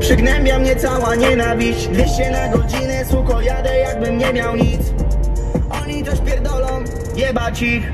Przygnębia mnie cała nienawiść. 200 na godzinę, suko jadę jakbym nie miał nic. Oni coś pierdolą, jebać ich.